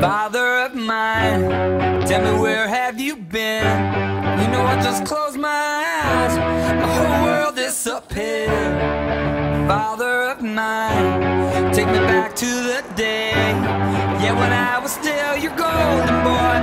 Father of mine, tell me where have you been? You know I just closed my eyes, my whole world disappeared. Father of mine, take me back to the day, yeah, when I was still your golden boy.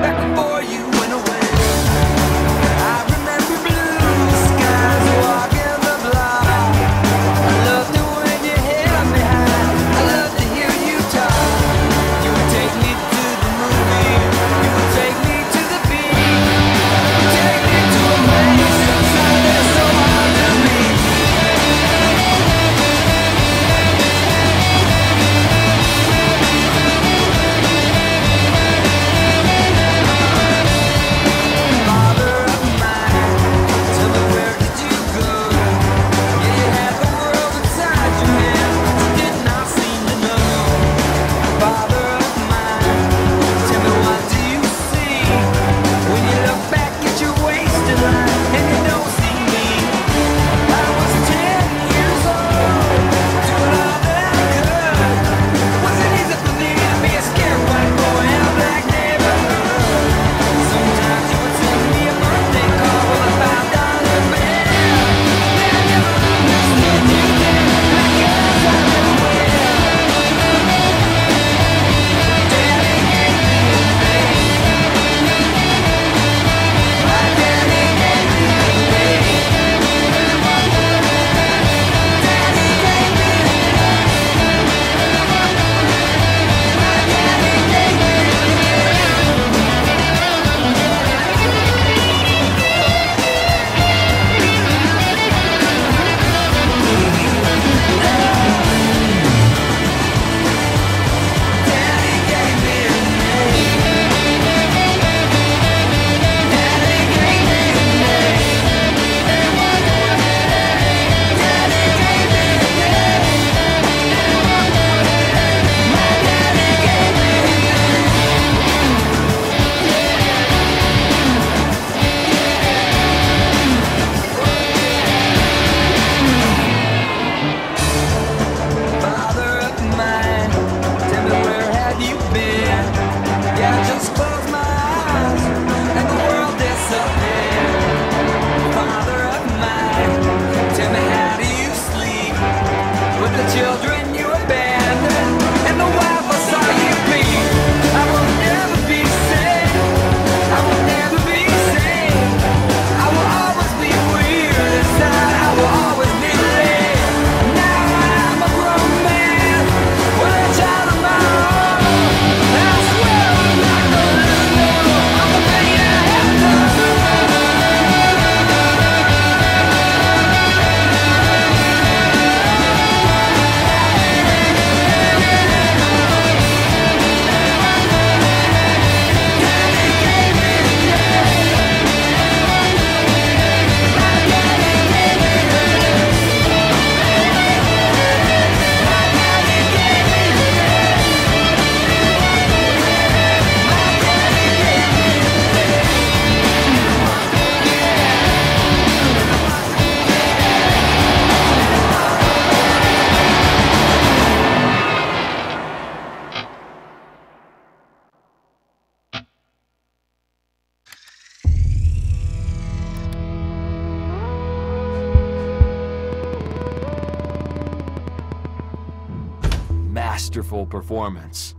masterful performance.